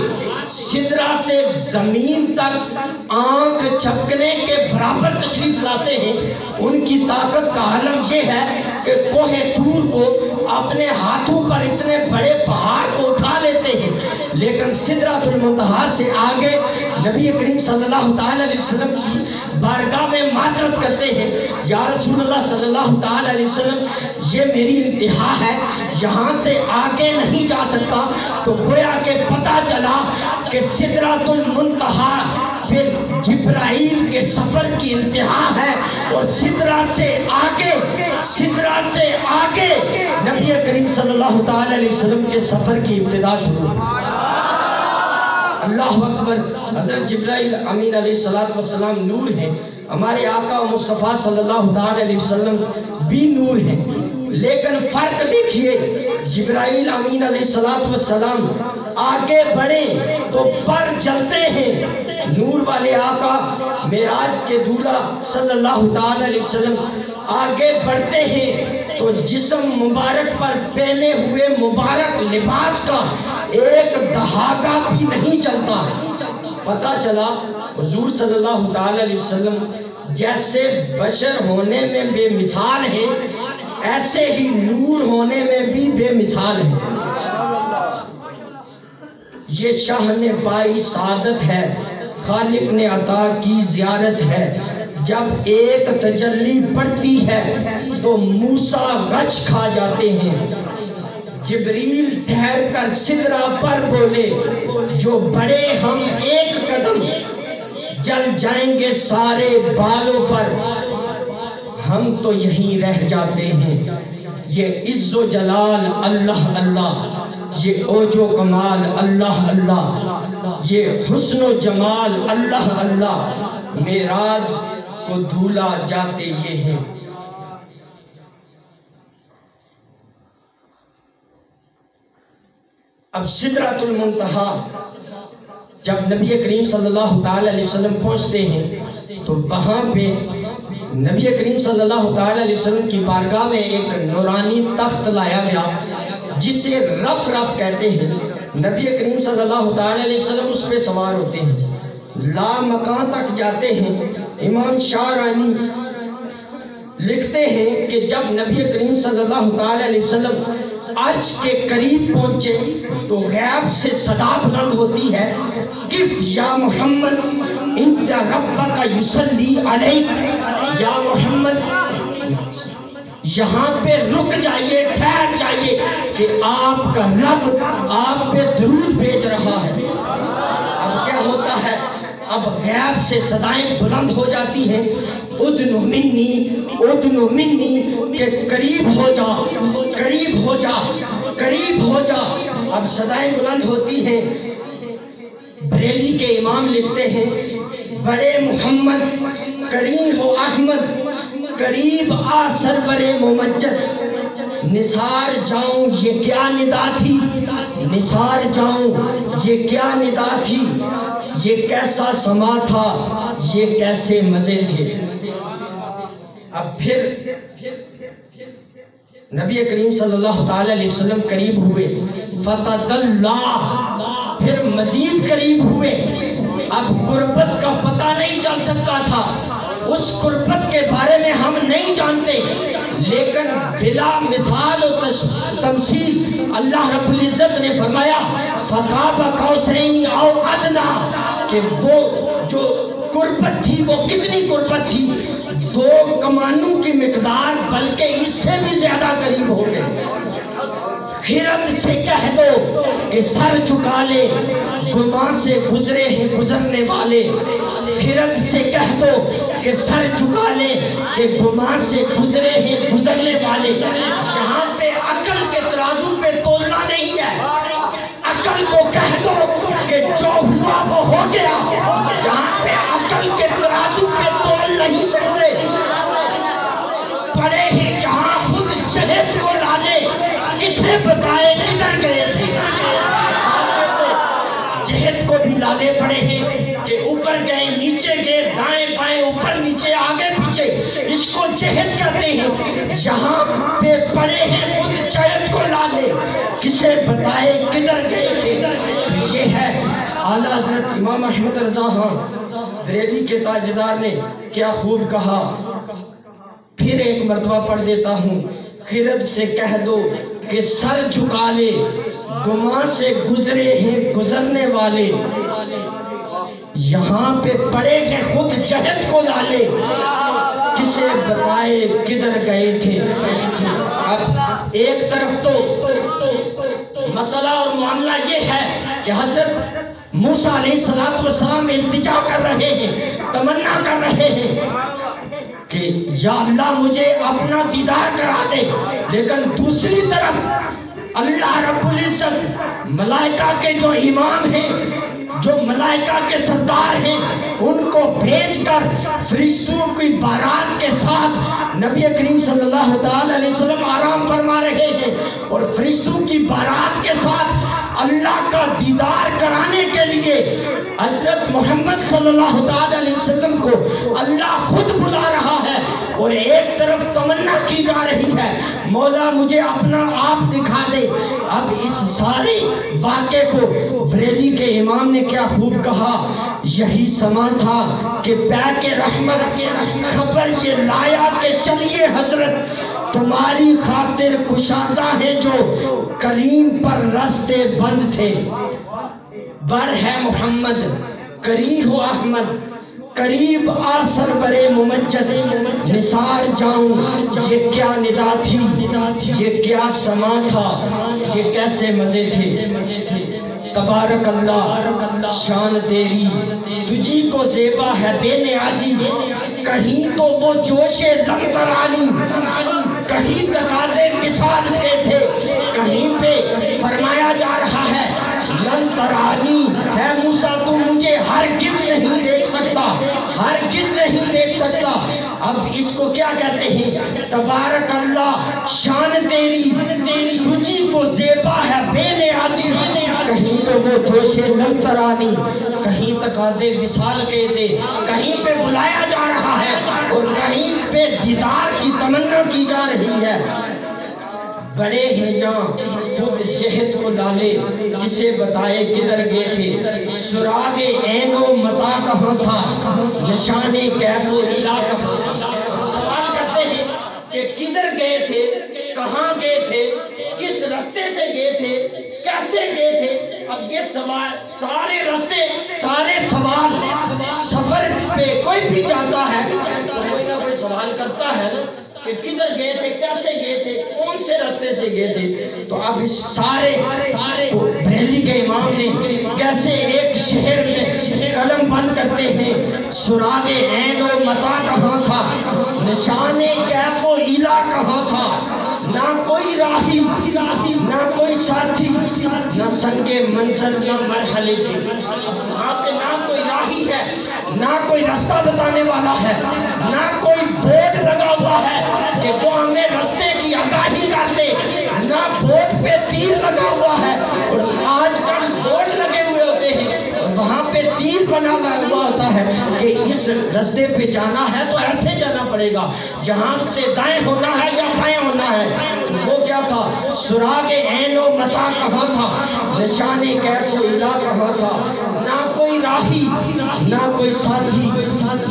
صدرہ سے زمین تک آنکھ چھپکنے کے برابر تشریف لاتے ہیں۔ ان کی طاقت کا عالم یہ ہے کہ کوہ تور کو اپنے ہاتھوں پر اتنے بڑے پہاڑ کو اٹھا لیتے ہیں۔ لیکن صدرات المنتہا سے آگے نبی کریم صلی اللہ تعالی علیہ وسلم کی بارگاہ میں معذرت کرتے ہیں، یا رسول اللہ صلی اللہ تعالی علیہ وسلم، یہ میری انتہا ہے، یہاں سے آگے نہیں جا سکتا۔ تو گویا کہ پتا چلا کہ صدرات المنتہا پھر جبرائیل کے سفر کی انتہا ہے اور صدرہ سے آگے صدرہ سے آگے نبی کریم صلی اللہ تعالی علیہ وسلم کے سفر کی ابتدا شروع اللہ اکبر، حضرت جبرائیل امین علیہ السلام نور ہیں۔ ہمارے آقا و مصطفیٰ صلی اللہ تعالی علیہ وسلم بھی نور ہیں۔ لیکن فرق دیکھئے جبرائیل امین علیہ السلام آگے بڑھے تو پر جلتے ہیں۔ نور والے آقا میراج کے دولہ صلی اللہ تعالی علیہ وسلم آگے بڑھتے ہیں تو جسم مبارک پر پہنے ہوئے مبارک لباس کا ایک دہاگا بھی نہیں چلتا۔ پتا چلا، حضور صلی اللہ تعالی علیہ وسلم جیسے بشر ہونے میں بے مثال ہے ایسے ہی نور ہونے میں بھی بے مثال ہے یہ شاہ نے پائی سعادت ہے۔ خالق نے عطا کی زیارت ہے۔ جب ایک تجلی پڑتی ہے تو موسیٰ غش کھا جاتے ہیں۔ جبریل ٹھہر کر صدرہ پر بولے، جو بڑے ہم ایک قدم، جل جائیں گے سارے بالوں پر۔ ہم تو یہیں رہ جاتے ہیں۔ یہ عز و جلال اللہ اللہ۔ یہ اوج و کمال اللہ اللہ، یہ حسن و جمال اللہ اللہ، میراج کو دھولا جاتے یہ ہیں۔ اب صدرات المنتہا، جب نبی کریم صلی اللہ تعالی علیہ وسلم پہنچتے ہیں، تو وہاں پہ نبی کریم صلی اللہ تعالی علیہ وسلم کی بارگاہ میں ایک نورانی تخت لایا گیا۔ جسے رف رف کہتے ہیں۔ نبی کریم صلی اللہ تعالی علیہ وسلم اس پہ سوار ہوتے ہیں۔ لا مکان تک جاتے ہیں۔ امام شاہ رانی لکھتے ہیں کہ جب نبی کریم صلی اللہ تعالی علیہ وسلم عرش کے قریب پہنچے تو غیب سے صدا بلند ہوتی ہے۔ کف یا محمد، انت ربک یسلی علیک۔ یا محمد۔ یہاں پہ رک جائیے، ٹھہر جائیے کہ آپ کا رب آپ پہ درود بھیج رہا ہے۔ اب کیا ہوتا ہے؟ اب غیب سے صدائیں بلند ہو جاتی ہیں۔ ادن منی ادن منی کہ قریب ہو جا، قریب ہو جا، قریب ہو جا۔ اب صدائیں بلند ہوتی ہیں۔ بریلی کے امام لکھتے ہیں، بڑے محمد، کریم ہو احمد قریب آ سرور ممجد۔ نثار جاؤں یہ کیا ندا تھی؟ نثار جاؤں یہ کیا ندا تھی؟ یہ کیسا سما تھا؟ یہ کیسے مزے تھے؟ اب پھر نبی کریم صلی اللہ تعالی علیہ وسلم قریب ہوئے۔ فتح اللہ پھر مزید قریب ہوئے۔ اب قربت کا پتہ نہیں چل سکتا تھا۔ اس قربت کے بارے میں ہم نہیں جانتے، لیکن بلا مثال و تمثیل اللہ رب العزت نے فرمایا، فقاب قوسینی او ادنا کہ وہ جو قربت تھی، وہ کتنی قربت تھی، دو کمانوں کی مقدار، بلکہ اس سے بھی زیادہ قریب ہو گئے۔ خیرت سے کہہ دو کہ سر چکا لے گمان سے گزرے ہیں، گزرنے والے۔ خیرت سے کہہ دو کہ سر چکا لے کہ گمان سے گزرے ہیں، گزرنے والے۔ یہاں پہ عقل کے ترازو پہ تولنا نہیں ہے۔ عقل کو کہہ دو کہ جو ہوا وہ ہو گیا۔ یہاں پہ عقل کے ترازو پہ تول نہیں سکتے۔ پڑے ہیں جہاں خود جہد کو لالے کسے بتائے کدھر گئے تھے۔ جہد کو بھی لالے پڑے ہیں کہ اوپر گئے، نیچے گئے۔ کو جہد کہتے ہیں۔ یہاں پہ پڑے ہیں خود جہد کو لالے کسے بتائے کدھر گئے تھے؟ یہ ہے اعلیٰ حضرت امام احمد رضا خان بریلی کے تاجدار نے کیا خوب کہا۔ پھر ایک مرتبہ پڑھ دیتا ہوں۔ خرد سے کہہ دو کہ سر جھکا لے۔ گمان سے گزرے ہیں گزرنے والے۔ یہاں پہ پڑے کہ خود جہد کو لالے کسے بتائے کدھر گئے تھے؟ اب ایک طرف تو مسئلہ اور معاملہ یہ ہے کہ حضرت موسیٰ علیہ السلام التجا کر رہے ہیں، تمنا کر رہے ہیں کہ یا اللہ مجھے اپنا دیدار کرا دے۔ لیکن دوسری طرف اللہ رب العزت ملائکہ کے جو امام ہیں جو ملائکہ کے سردار ہیں، ان کو بھیج کر فرشتوں کی بارات کے ساتھ نبی کریم صلی اللہ علیہ وسلم آرام فرما رہے ہیں اور فرشتوں کی بارات کے ساتھ اللہ کا دیدار کرانے کے لیے حضرت محمد صلی اللہ علیہ وسلم کو اللہ خود بلا رہا ہے۔ اور ایک طرف تمنا کی جا رہی ہے۔ مولا مجھے اپنا آپ دکھا دے۔ اب اس سارے واقعے کو بریلی کے امام نے کیا خوب کہا۔ یہی سما تھا کہ بیک رحمت کے خبر یہ لایا کہ چلیے حضرت، تمہاری خاطر کشادہ ہے جو کریم پر رستے بند تھے۔ بر ہے محمد، کری ہو احمد۔ قریب آ سرور ممجد نثار جاؤں، یہ کیا ندا تھی؟ یہ کیا سما تھا؟ یہ کیسے مزے تھے؟ تبارک اللہ، شان تیری۔ تجھی کو زیبا ہے بے نیازی۔ کہیں تو وہ جوش لگترانی کہیں تقاضے مثال کے تھے۔ کہیں پہ فرمایا جا رہا ہے۔ لنترانی ہے موسیٰ، تو مجھے ہر کس نہیں دیکھ سکتا ہر کس نہیں دیکھ سکتا۔ اب اس کو کیا کہتے ہیں؟ تبارک اللہ، شان تیری تجھی کو زیبا ہے بے نیازی۔ کہیں پہ وہ جوش لنترانی کہیں تقاضے وصال کے دے، کہیں پہ بلایا جا رہا ہے، اور کہیں پہ دیدار کی تمنا کی جا رہی ہے۔ بڑے ہیں جان خود جہد کو ڈالے اسے بتائے کدھر گئے تھے۔ سراغ عین و متا کہاں تھا، نشان کیف و علا کہاں تھا۔ سوال کرتے ہیں کہ کدھر گئے تھے، کہاں گئے تھے، کس رستے سے گئے تھے، کیسے گئے تھے؟ اب یہ سوال، سارے رستے، سارے سوال سفر پہ کوئی بھی جاتا ہے، کوئی نہ کوئی سوال کرتا ہے۔ کہ کدھر گئے تھے، کیسے گئے تھے، کون سے رستے سے گئے تھے؟ تو اب اس سارے سارے بریلی کے امام نے کیسے ایک شہر میں قلم بند کرتے ہیں؟ سراغ عین و متا کہاں تھا؟ نشان کیف و علا کہاں تھا؟ نہ کوئی راہی، نہ کوئی ساتھی، نہ سنگ منزل نہ مرحلے تھے۔ وہاں پہ نہ نہ کوئی رستہ بتانے والا ہے، نہ کوئی بورڈ لگا ہوا ہے کہ جو ہمیں رستے کی آگاہی کرتے نہ بورڈ پہ تیر لگا ہوا ہے، اور آج کل بورڈ لگے ہوئے ہوتے ہیں۔ وہاں پہ تیر بنا ہوا ہوتا ہے کہ اس رستے پہ جانا ہے تو ایسے جانا پڑے گا۔ جہاں سے دائیں ہونا ہے یا بائیں ہونا ہے؟ وہ کیا تھا؟ سراغ عین و متا کہاں تھا؟ نشان کیس و کہاں تھا؟ نہ کوئی راہی نہ کوئی ساتھی،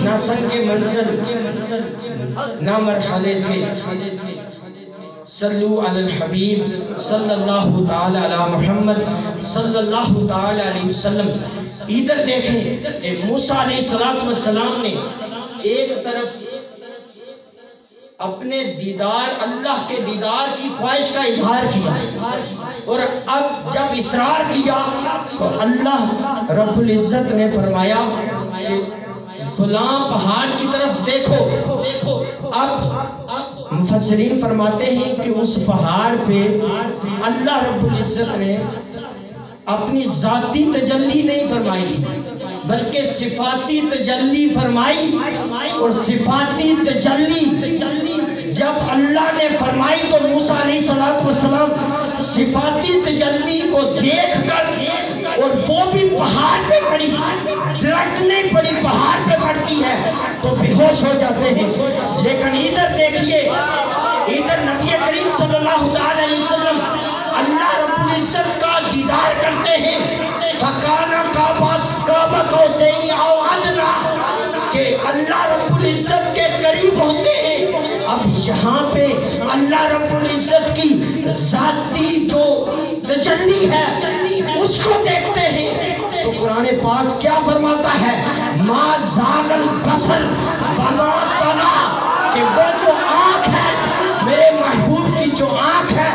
نہ سنگ منزل نہ مرحلے تھے۔ صلو علی الحبیب صلی اللہ تعالی علی محمد صلی اللہ تعالی علیہ وسلم۔ ادھر دیکھیں کہ موسیٰ علیہ السلام نے ایک طرف اپنے دیدار اللہ کے دیدار کی خواہش کا اظہار کیا اور اب جب اصرار کیا تو اللہ رب العزت نے فرمایا فلاں پہاڑ کی طرف دیکھو۔ اب مفسرین فرماتے ہیں کہ اس پہاڑ پہ اللہ رب العزت نے اپنی ذاتی تجلی نہیں فرمائی، بلکہ صفاتی تجلی فرمائی اور صفاتی تجلی جب اللہ نے فرمائی تو موسیٰ علیہ السلام صفاتی تجلی کو دیکھ کر اور وہ بھی پہاڑ پہ پڑی، درخت نہیں پڑی، پہاڑ پہ پڑتی ہے تو بے ہوش ہو جاتے ہیں۔ لیکن ادھر دیکھیے، ادھر نبی کریم صلی اللہ علیہ دیدار ہیں فکانا کعبہ کعبہ کو او ادنا کہ اللہ رب العزت کے قریب ہوتے ہیں۔ اب یہاں پہ اللہ رب العزت کی ذاتی جو تجلی ہے، اس کو دیکھتے ہیں۔ تو قرآن پاک کیا فرماتا ہے؟ ما زاغل بسر وما طغا کہ وہ جو آنکھ ہے، میرے محبوب کی جو آنکھ ہے،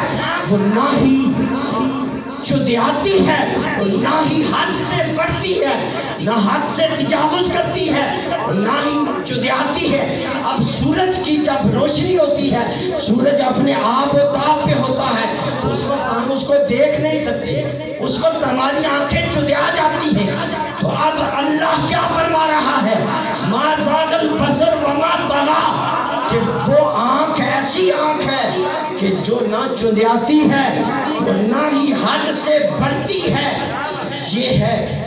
وہ نہ ہی جو دیاتی ہے نہ ہی حد سے پڑتی ہے۔ نہ حد سے تجاوز کرتی ہے، نہ ہی چدیاتی ہے۔ اب سورج کی جب روشنی ہوتی ہے، سورج اپنے آپ و تاب پہ ہوتا ہے۔ تو اس وقت ہم اس کو دیکھ نہیں سکتے۔ اس وقت ہماری آنکھیں چدیا جاتی ہیں۔ تو اب اللہ کیا فرما رہا ہے؟ ما زاغ البصر وما طغا کہ وہ آنکھ ایسی آنکھ ہے کہ جو نہ چندیاتی ہے اور نہ ہی حد سے بڑھتی ہے۔ یہ ہے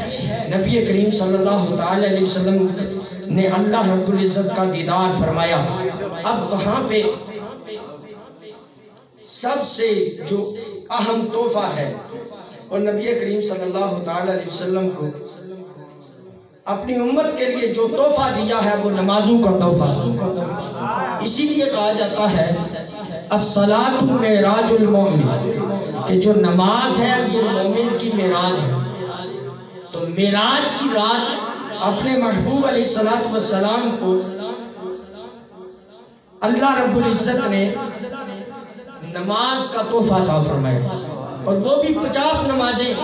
نبی کریم صلی اللہ تعالی علیہ وسلم نے اللہ رب العزت کا دیدار فرمایا۔ اب وہاں پہ سب سے جو اہم تحفہ ہے، اور نبی کریم صلی اللہ تعالی علیہ وسلم کو اپنی امت کے لیے جو تحفہ دیا ہے، وہ نمازوں کا تحفہ۔ اسی لیے کہا جاتا ہے الصلاۃ معراج المومن کہ جو نماز ہے، وہ مومن کی معراج ہے۔ معراج کی رات اپنے محبوب علیہ الصلوۃ والسلام کو اللہ رب العزت نے نماز کا تحفہ عطا فرمایا۔ اور وہ بھی پچاس نمازیں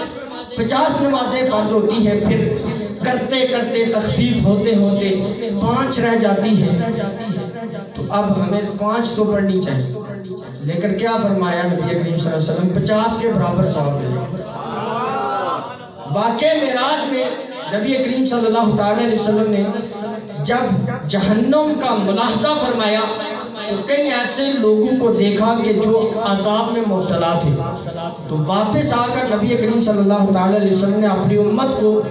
پچاس نمازیں فرض ہوتی ہیں، پھر کرتے کرتے تخفیف ہوتے ہوتے پانچ رہ جاتی ہیں۔ تو اب ہمیں پانچ تو پڑھنی چاہیے۔ لیکن کیا فرمایا نبی کریم صلی اللہ علیہ وسلم؟ پچاس کے برابر ثواب ملے واقع معراج میں نبی کریم صلی اللہ تعالی علیہ وسلم نے جب جہنم کا ملاحظہ فرمایا تو کئی ایسے لوگوں کو دیکھا کہ جو عذاب میں مبتلا تھے۔ تو واپس آ کر نبی کریم صلی اللہ تعالی علیہ وسلم نے اپنی امت کو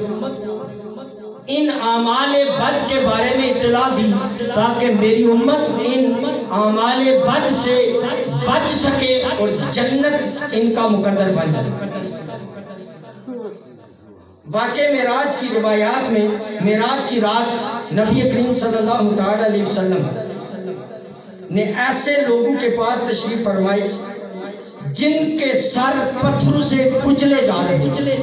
ان اعمال بد کے بارے میں اطلاع دی تاکہ میری امت ان اعمال بد سے بچ سکے اور جنت ان کا مقدر بن جائے۔ واقع معراج کی روایات میں معراج کی رات نبی کریم صلی اللہ تعالی علیہ وسلم نے ایسے لوگوں کے پاس تشریف فرمائی جن کے سر پتھروں سے کچلے جا رہے تھے۔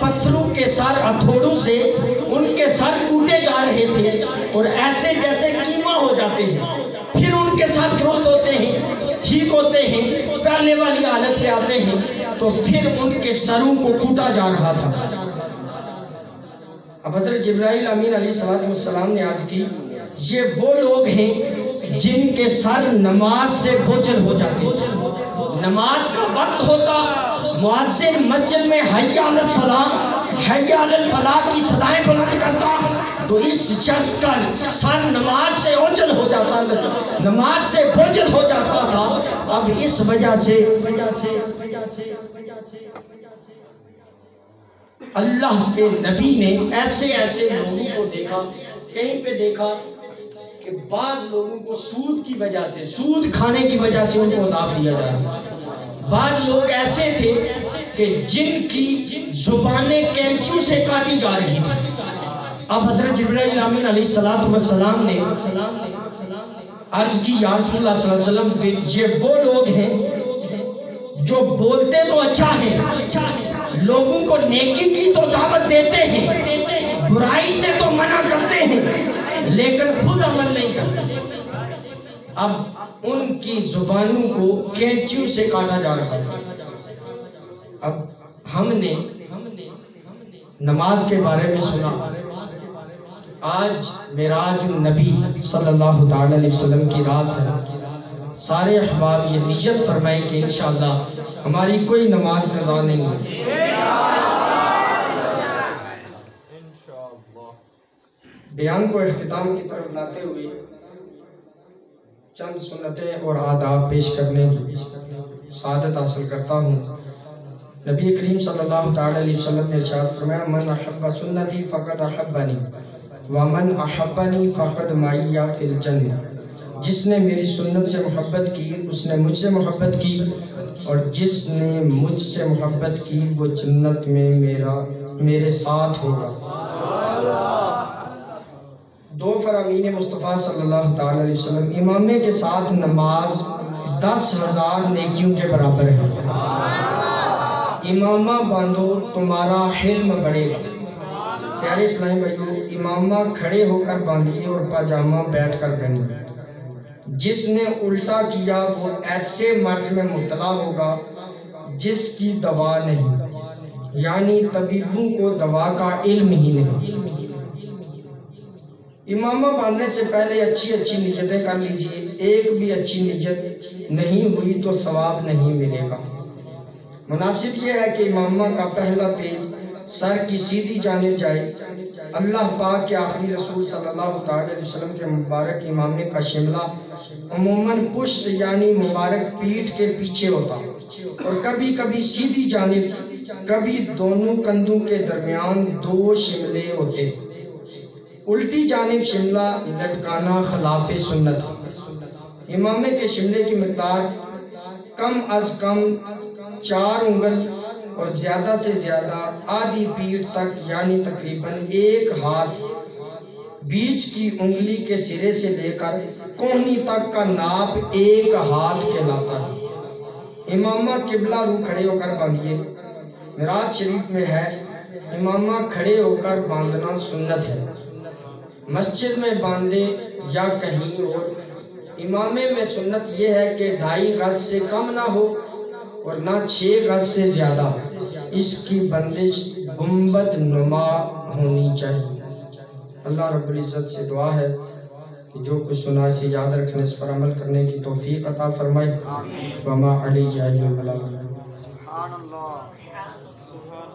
پتھروں کے سر ہتھوڑوں سے ان کے سر کوٹے جا رہے تھے اور ایسے جیسے کیما ہو جاتے ہیں۔ پھر ان کے ساتھ درست ہوتے ہیں، ٹھیک ہوتے ہیں، پہلے والی حالت پہ آتے ہیں تو پھر ان کے سروں کو کوٹا جا رہا تھا۔ اب حضرت جبرائیل امین علیہ السلام نے آج کی، یہ وہ لوگ ہیں جن کے سر نماز سے بوجھل ہو جاتے ہیں نماز کا وقت ہوتا معذر مسجد میں حیاء علی السلام حیاء علی الفلاح کی صدائیں بلند کرتا، تو اس شخص کا سر نماز سے اوجل ہو جاتا تھا نماز سے بوجھل ہو جاتا تھا۔ اب اس وجہ سے اللہ کے نبی نے ایسے ایسے لوگوں کو دیکھا کہیں پہ دیکھا کہ بعض لوگوں کو سود کی وجہ سے سود کھانے کی وجہ سے ان کو عذاب دیا جا رہا بعض لوگ ایسے تھے کہ جن کی زبانیں کینچو سے کاٹی جا رہی تھی اب حضرت جبرائیل امین علیہ السلام نے عرض کی یا رسول اللہ صلی اللہ علیہ وسلم یہ وہ لوگ ہیں جو بولتے تو اچھا ہے لوگوں کو نیکی کی تو دعوت دیتے ہیں، برائی سے تو منع کرتے ہیں، لیکن خود عمل نہیں کرتے۔ اب ان کی زبانوں کو کینچیوں سے کاٹا جا رہا تھا اب ہم نے نماز کے بارے میں سنا۔ آج میراج النبی صلی اللہ علیہ وسلم کی رات ہے۔ سارے احباب یہ نیت فرمائیں کہ انشاءاللہ ہماری کوئی نماز قضا نہیں ہوتی۔ بیان کو اختتام کی طرف لاتے ہوئے چند سنتیں اور آداب پیش کرنے کی سعادت حاصل کرتا ہوں۔ نبی کریم صلی اللہ تعالی علیہ وسلم نے ارشاد فرمایا من احب سنتی فقد احبنی ومن احبنی فقد معیہ فی الجنہ. جس نے میری سنت سے محبت کی، اس نے مجھ سے محبت کی اور جس نے مجھ سے محبت کی، وہ جنت میں میرا، میرے ساتھ ہوگا۔ دو گوفر امین مصطفیٰ صلی اللہ تعالی علیہ وسلم امامے کے ساتھ نماز دس ہزار نیکیوں کے برابر ہے۔ امامہ باندھو، تمہارا حلم بڑھے گا۔ پیارے اسلامی بھائیو، امامہ کھڑے ہو کر باندھیے اور پاجامہ بیٹھ کر پہنیے۔ جس نے الٹا کیا وہ ایسے مرض میں مبتلا ہوگا جس کی دوا نہیں۔ یعنی طبیبوں کو دوا کا علم ہی نہیں۔ امامہ باندھنے سے پہلے اچھی اچھی نیتیں کر لیجیے۔ ایک بھی اچھی نیت نہیں ہوئی تو ثواب نہیں ملے گا۔ مناسب یہ ہے کہ امامہ کا پہلا پیج سر کی سیدھی جانب جائے۔ اللہ پاک کے آخری رسول صلی اللہ تعالی علیہ وسلم کے مبارک امامے کا شملہ عموماً پشت یعنی مبارک پیٹھ کے پیچھے ہوتا اور کبھی کبھی سیدھی جانب، کبھی دونوں کندھوں کے درمیان دو شملے ہوتے۔ الٹی جانب شملہ لٹکانا خلاف سنت۔ امامے کے شملے کی مقدار کم از کم چار انگل اور زیادہ سے زیادہ آدھی پیٹھ تک یعنی تقریباً ایک ہاتھ بیچ کی انگلی کے سرے سے لے کر کوہنی تک کا ناپ ایک ہاتھ کہلاتا ہے۔ امامہ قبلہ رو کھڑے ہو کر باندھیے۔ میراج شریف میں ہے۔ امامہ کھڑے ہو کر باندھنا سنت ہے۔ مسجد میں باندھے یا کہیں اور۔ امامے میں سنت یہ ہے کہ ڈھائی گز سے کم نہ ہو۔ اور نہ چھ گز سے زیادہ۔ اس کی بندش گنبد نما ہونی چاہیے۔ اللہ رب العزت سے دعا ہے کہ جو کچھ سنا اسے یاد رکھنے اس پر عمل کرنے کی توفیق عطا فرمائے۔ وما علی سبحان اللہ۔